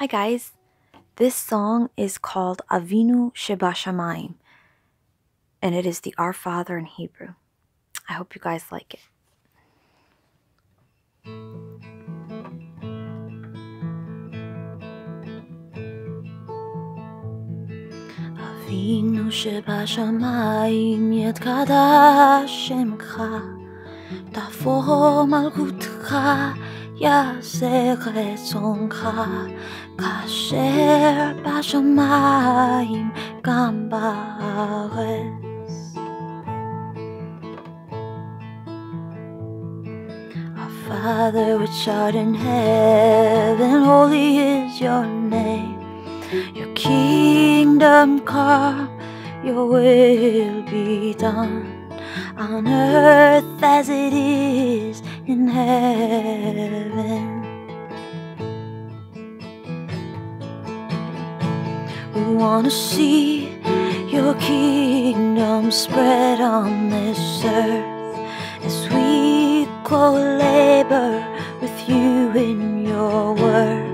Hi guys, this song is called Avinu Shebashamayim and it is the Our Father in Hebrew. I hope you guys like it יעשה רצונך, כאשר בשמיים גם בארץ. Our Father which art in heaven, holy is your name. Your kingdom come, your will be done on earth as it is in heaven. We want to see your kingdom spread on this earth as we go labor with you in your word.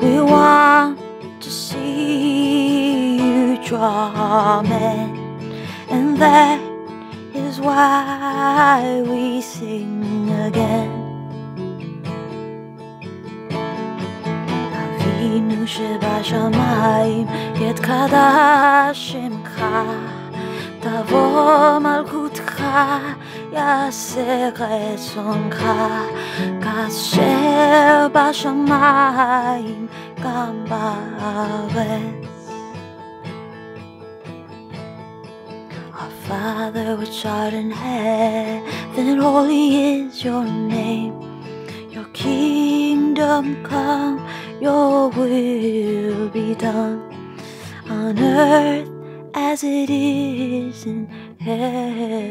We want to see you draw men, and that why we sing again. אבינו שבשמיים יתקדש שמך, תבוא מלכותך, יעשה רצונך, כאשר בשמיים גם בארץ. Our Father which art in heaven, holy is your name. Your kingdom come, your will be done on earth as it is in heaven.